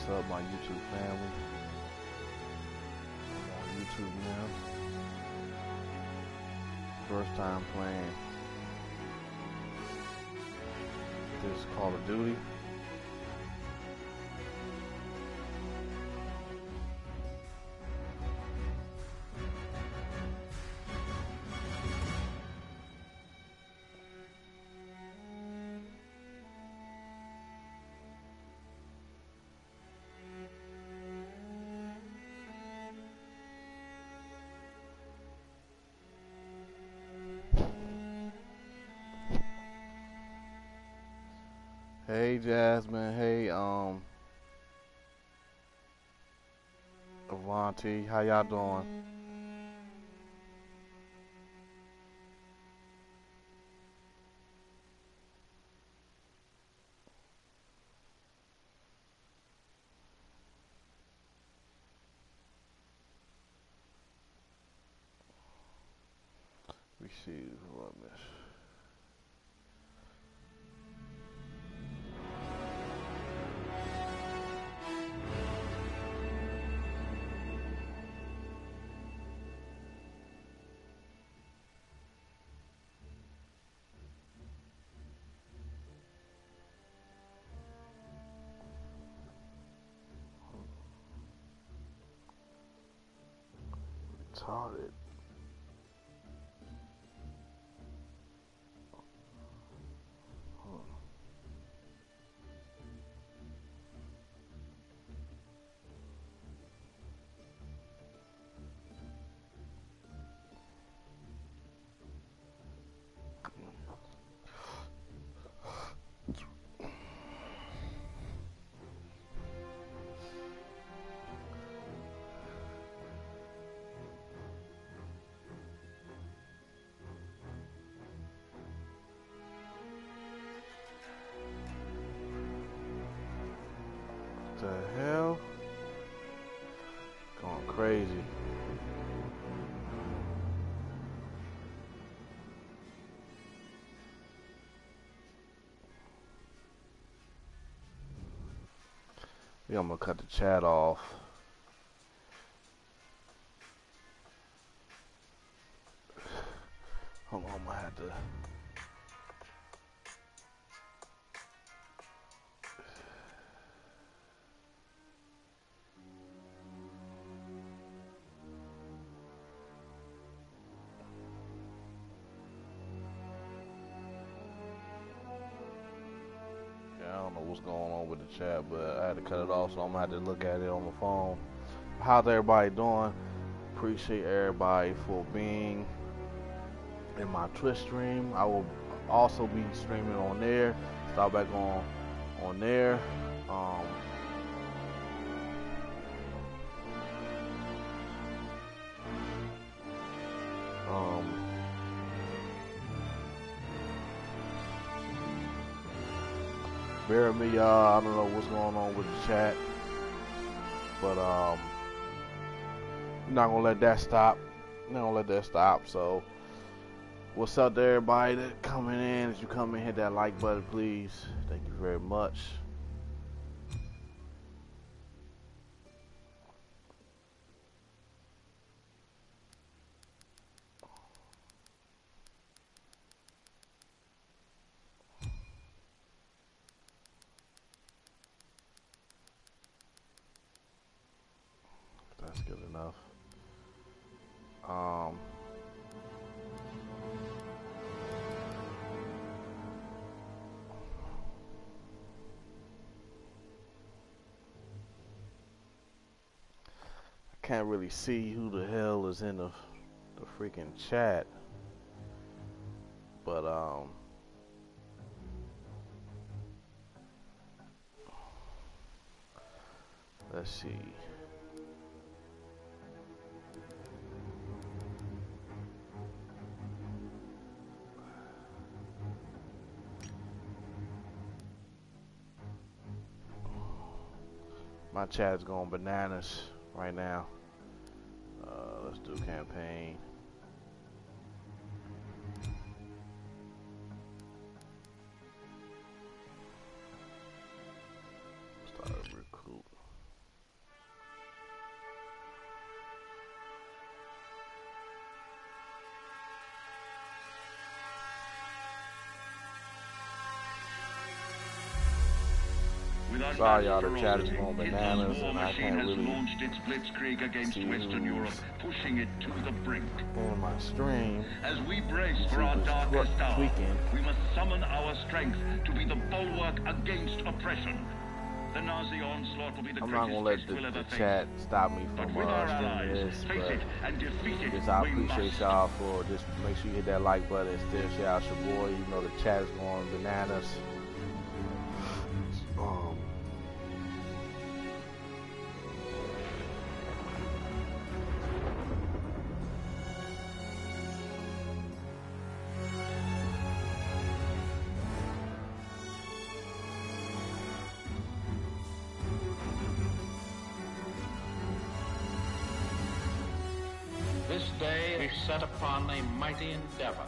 What's up, my YouTube family? I'm on YouTube now. First time playing this Call of Duty. Hey Jasmine, hey um Avanti, how y'all doing? Retarded. Going crazy. Yeah, I'm gonna cut the chat off. So I'm gonna have to look at it on the phone. How's everybody doing? Appreciate everybody for being in my Twitch stream. I will also be streaming on there. Start back on on there. Um, bear with me, y'all. I don't know what's going on with the chat, but um, I'm not gonna let that stop. I'm not gonna let that stop. So, what's up to everybody that coming in? If you come in, hit that like button, please. Thank you very much. That's good enough. Um. I can't really see who the hell is in the the freaking chat. But um let's see. My chat is going bananas right now. Uh, let's do campaign. Sorry, y'all, the chat is going bananas, and I can't really launched its blitzkrieg against Western Europe, pushing it to the brink. on my stream. As we brace for our darkest hour, we must summon our strength to be the bulwark against oppression. The Nazi onslaught will be the I'm not gonna let the, we'll the chat stop me from uh, allies, this, face but it and defeat it. just I appreciate y'all for just make sure you hit that like button and still shout out your boy. You know the chat is going bananas. Set upon a mighty endeavor.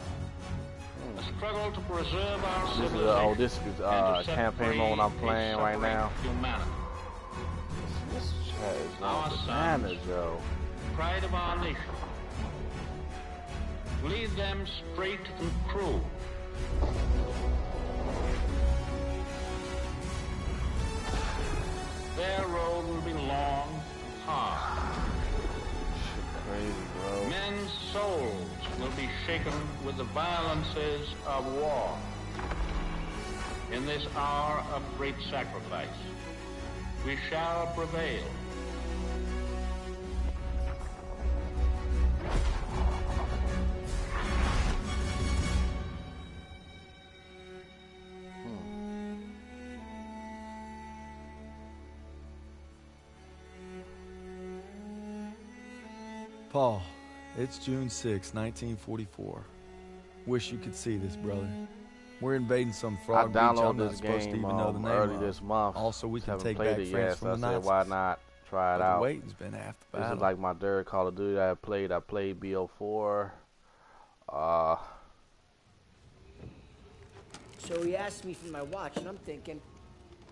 A struggle to preserve our This is, uh, civilization. oh, this is, uh, campaign mode I'm playing right now. Humanity. this chat is sons. bananas, yo. Pride of our nation. Lead them straight and true. Be shaken with the violences of war. In this hour of great sacrifice, we shall prevail. It's June 6, 1944. Wish you could see this, brother. We're invading some I frog beach I'm downloaded not this supposed to game even know the um, name early of. this month. Also, we can haven't take played back it France yet, from so the I said, Nazis. why not try it But out? the waiting's been half the This battle. is like my third Call of Duty I played. I played BO4. Uh, So he asked me for my watch, and I'm thinking,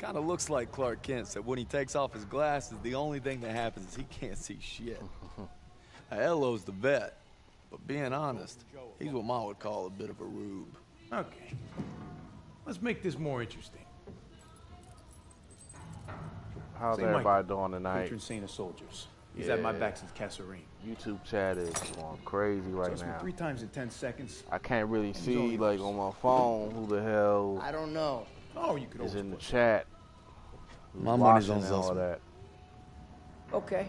Kinda looks like Clark Kent said when he takes off his glasses, the only thing that happens is he can't see shit. Aiello's the vet, but being honest, he's what Ma would call a bit of a rube. Okay. Let's make this more interesting. how's Say everybody Michael, doing tonight? Patron saint of soldiers. He's at my Yeah. back since Kasserine. YouTube chat is going crazy right Trust me, now. three times in ten seconds. I can't really see like on my phone who the hell I don't know. Oh, you could is always in the push. chat. My money's on and all Zussman. that. Okay,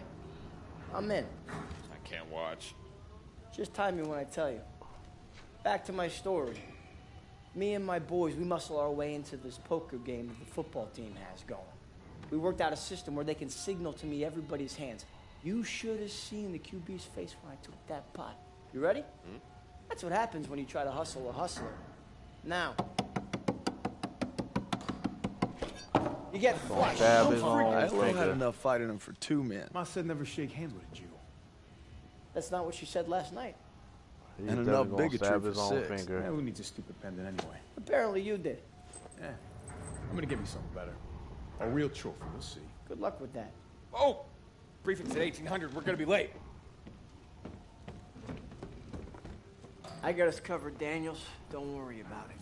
I'm in. I can't watch. Just time me when I tell you. Back to my story. Me and my boys, we muscle our way into this poker game that the football team has going. We worked out a system where they can signal to me everybody's hands. You should have seen the QB's face when I took that pot. You ready? Hmm? That's what happens when you try to hustle a hustler. Now, you get flushed. stab Don't his freak oh, own out. Had enough fighting him for two men. Ma said never shake hands with a Jew. That's not what she said last night. He's And enough bigotry for his own six. Yeah, finger. who needs a stupid pendant anyway? Apparently you did. Yeah. I'm gonna give you something better. A real trophy, we'll see. Good luck with that. Oh! Briefing's at 1800. We're gonna be late. I got us covered, Daniels. Don't worry about it.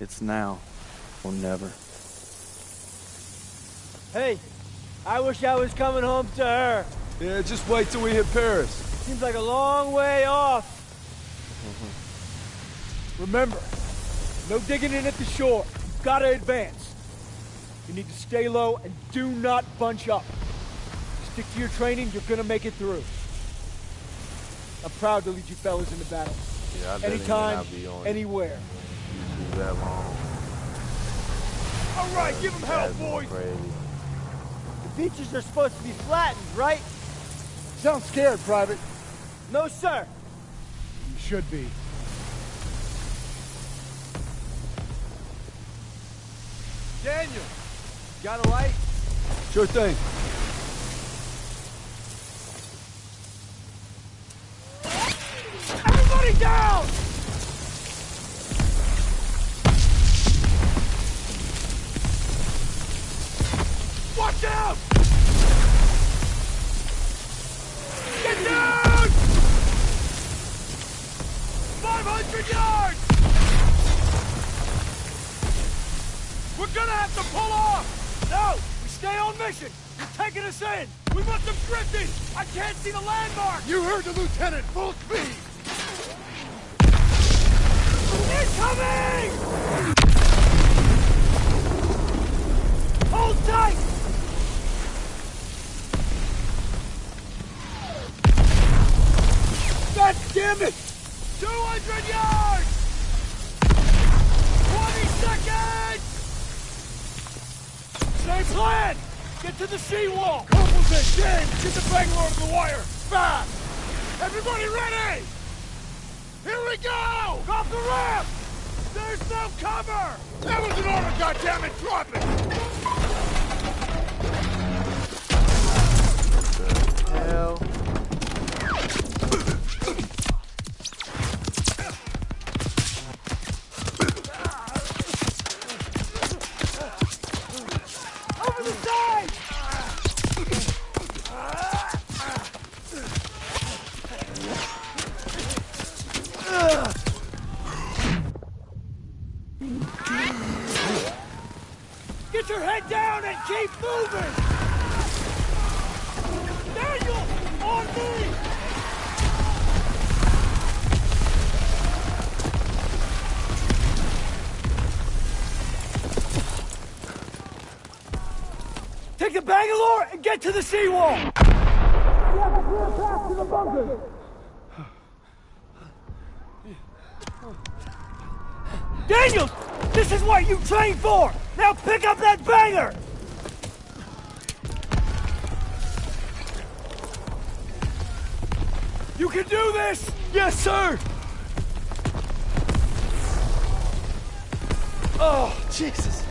It's now or never. Hey, I wish I was coming home to her. Yeah, just wait till we hit Paris. Seems like a long way off. Mm-hmm. Remember, no digging in at the shore. You've got to advance. You need to stay low and do not bunch up. Stick to your training, you're gonna make it through. I'm proud to lead you fellas into battle. Yeah, I didn't even Anytime, be on anywhere. YouTube that long. All right, give him hell, boys. Crazy. The beaches are supposed to be flattened, right? Sound scared, Private. No, sir. You should be. Daniel, got a light? Sure thing. Get to the seawall! In! James, get the Bangalore to the wire! Fast! Everybody ready! Here we go! Off the ramp! There's no cover! That was an order, goddammit! Drop it! Hell. Keep moving! Daniel! On me! Take the Bangalore and get to the seawall! We have a clear path to the bunker! Daniels! This is what you trained for! Now pick up that banger! You can do this! Yes, sir! Oh, Jesus!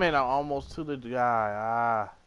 made it almost to the guy. Ah.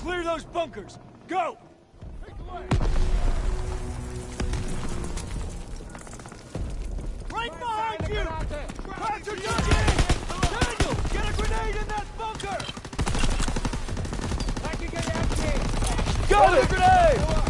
Clear those bunkers! Go! Right behind you! Panzer Daniel! Get a grenade in that bunker! I can get Got it! Grenade!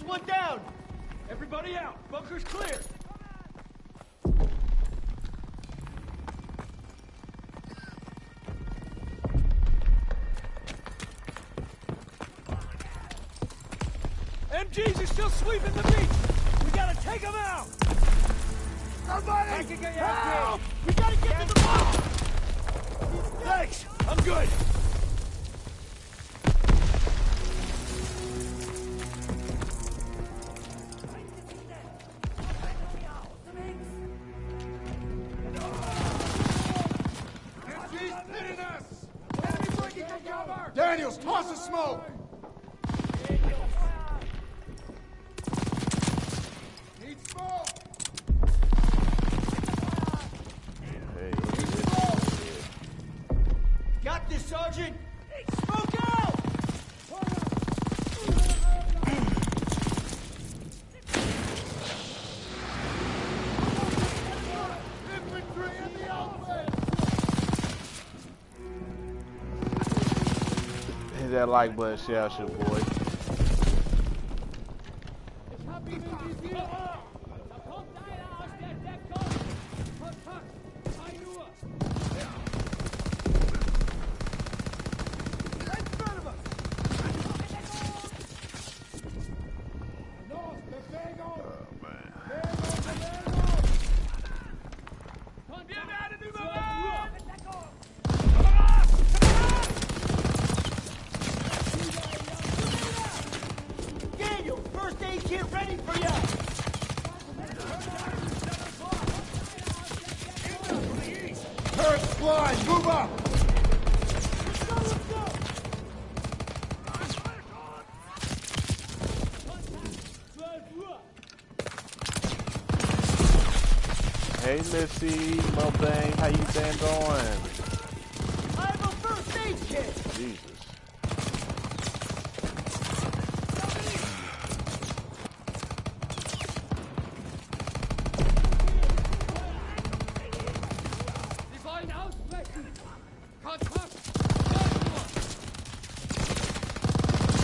It! One down! Everybody out! Bunker's clear! MGs are still sweeping the beach! We gotta take them out! Somebody! I can get you help! We gotta get to the boat! Thanks! I'm good! This, Sergeant! Smoke out! Hit that like button, share shit, boy. Kit ready for you! Turrets flying! Move up! Hey, Missy, Mubang, how you been doing? I have a first aid kit! Jesus.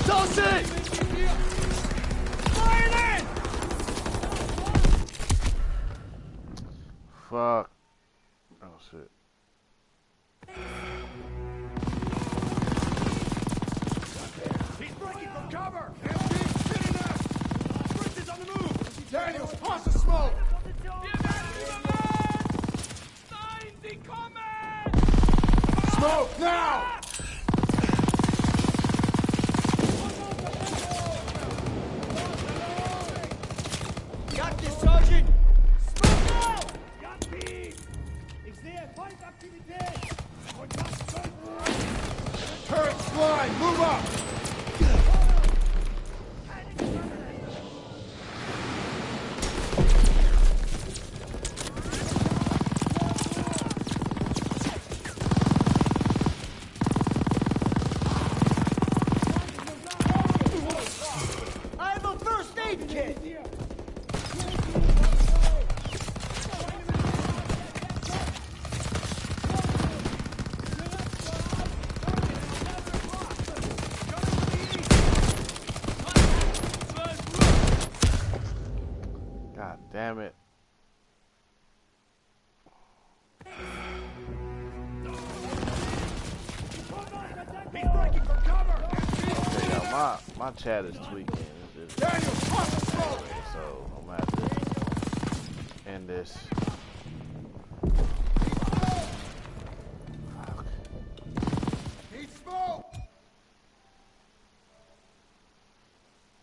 Toss it! Fire in! Fuck. Oh, shit. He's breaking from cover! MP's hitting us! Fritz is on the move! Daniels, toss the smoke! Smoke now! Turrets flying! Move up! Chat is tweaking. It's just, Daniels, toss the smoke! so I'm gonna have to end this.